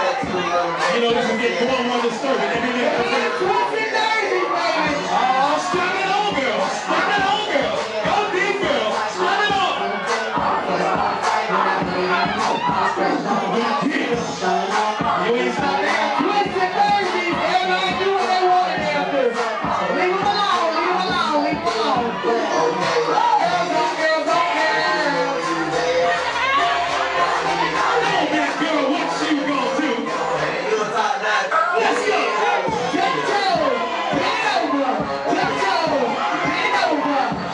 You know, this is get, come one of the service.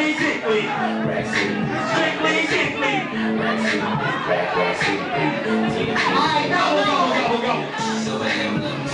Strictly sickly. Strictly sickly. I. Go, go, go.